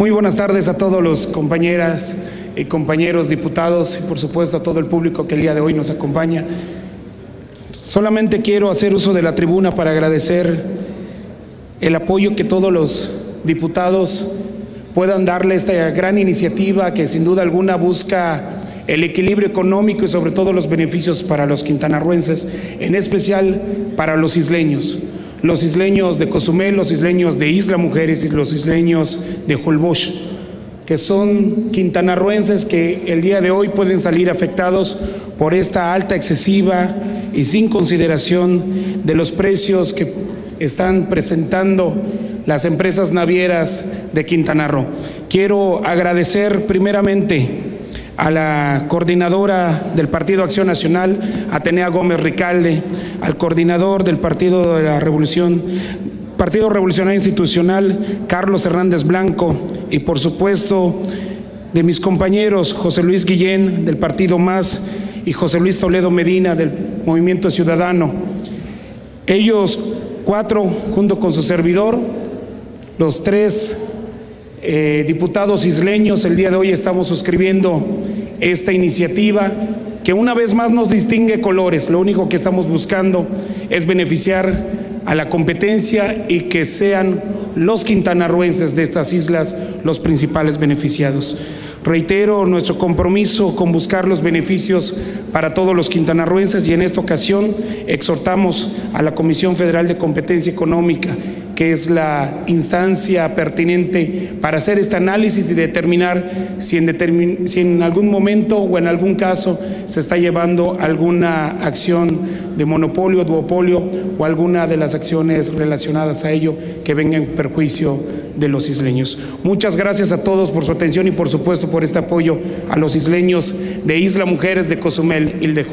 Muy buenas tardes a todos los compañeras y compañeros diputados y por supuesto a todo el público que el día de hoy nos acompaña. Solamente quiero hacer uso de la tribuna para agradecer el apoyo que todos los diputados puedan darle a esta gran iniciativa que sin duda alguna busca el equilibrio económico y sobre todo los beneficios para los quintanarruenses, en especial para los isleños los isleños de Cozumel, los isleños de Isla Mujeres y los isleños de Holbox, que son quintanarruenses que el día de hoy pueden salir afectados por esta alta excesiva y sin consideración de los precios que están presentando las empresas navieras de Quintana Roo. Quiero agradecer primeramente a la coordinadora del Partido Acción Nacional, Atenea Gómez Ricalde, al coordinador del Partido de la Revolución, Partido Revolucionario Institucional, Carlos Hernández Blanco, y por supuesto de mis compañeros José Luis Guillén del Partido Más y José Luis Toledo Medina del Movimiento Ciudadano. Ellos cuatro, junto con su servidor, los tres eh, diputados isleños, el día de hoy estamos suscribiendo esta iniciativa que una vez más nos distingue colores. Lo único que estamos buscando es beneficiar a la competencia y que sean los quintanarruenses de estas islas los principales beneficiados. Reitero nuestro compromiso con buscar los beneficios para todos los quintanarruenses y en esta ocasión exhortamos a la Comisión Federal de Competencia Económica que es la instancia pertinente para hacer este análisis y determinar si en, algún momento o en algún caso se está llevando alguna acción de monopolio, duopolio o alguna de las acciones relacionadas a ello que venga en perjuicio de los isleños. Muchas gracias a todos por su atención y por supuesto por este apoyo a los isleños de Isla Mujeres de Cozumel y de